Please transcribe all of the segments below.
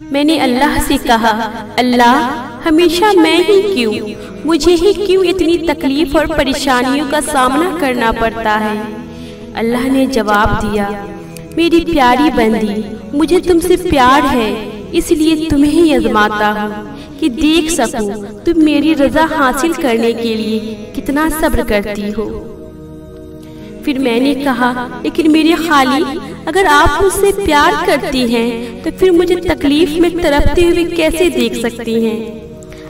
मैंने अल्लाह से कहा, अल्लाह, हमेशा मैं ही क्यों? मुझे ही क्यों इतनी तकलीफ़ और परेशानियों का सामना करना पड़ता है? अल्लाह ने जवाब दिया, मेरी प्यारी बंदी, मुझे तुमसे प्यार है, इसलिए तुम्हें ही आजमाता हूँ कि देख सकूँ तुम मेरी रजा हासिल करने के लिए कितना सब्र करती हो। फिर मैंने कहा, लेकिन मेरी खाली, अगर आप मुझसे प्यार करती हैं तो फिर मुझे तकलीफ़ में तरफते हुए कैसे देख सकती हैं?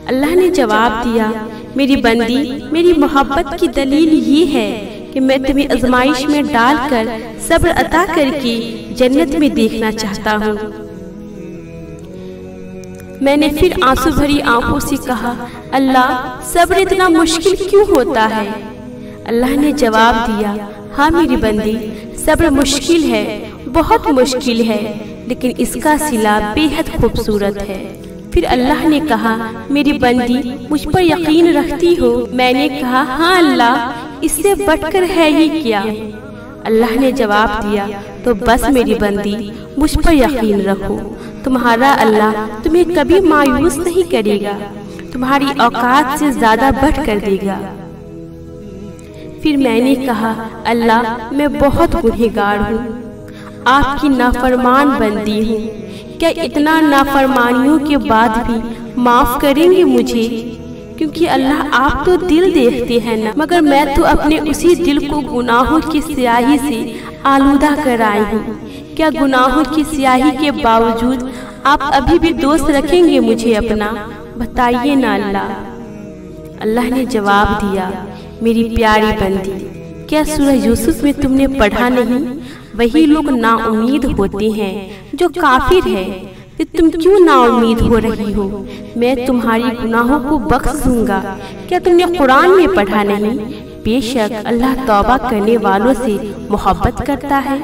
अल्लाह ने जवाब दिया, मेरी बंदी, मेरी मोहब्बत की दलील ये है कि मैं तुम्हें आजमाइश में डालकर सब्र अता करके जन्नत में देखना चाहता हूँ। मैंने फिर आँसू भरी आँखों से कहा, अल्लाह, सब्र इतना मुश्किल क्यों होता है? अल्लाह ने जवाब दिया हाँ मेरी बंदी, सब्र मुश्किल है, बहुत मुश्किल है, लेकिन इसका सिला बेहद खूबसूरत है। फिर अल्लाह ने कहा, मेरी बंदी, मुझ पर यकीन रखती हो? मैंने कहा हाँ अल्लाह, इससे बढ़कर है ही क्या? अल्लाह ने जवाब दिया तो बस मेरी बंदी, मुझ पर यकीन रखो। तुम्हारा अल्लाह तुम्हें कभी मायूस नहीं करेगा। तुम्हारी औकात से ज़्यादा बढ़ कर देगा। फिर मैंने कहा अल्लाह मैं बहुत गुनहगार हूँ। आपकी नाफरमान बंदी हूँ। क्या इतना नाफरमानियों के बाद भी माफ़ करेंगे मुझे? क्योंकि अल्लाह आप तो दिल देखते हैं ना। मगर मैं तो अपने उसी दिल को गुनाहों की स्याही से आलूदा कर आई हूँ। क्या गुनाहों की स्याही के बावजूद आप अभी भी दोस्त रखेंगे मुझे अपना? बताइए ना अल्लाह। अल्लाह। ने जवाब दिया। मेरी प्यारी बंदी, क्या सूरह यूसुफ में तुमने पढ़ा नहीं? वही लोग नाउमीद होते हैं, जो काफिर है। कि तुम क्यों नाउमीद हो रही हो? मैं तुम्हारी गुनाहों को बख्श दूँगा। क्या तुमने कुरान में पढ़ा नहीं? बेशक अल्लाह तौबा करने वालों से मोहब्बत करता है।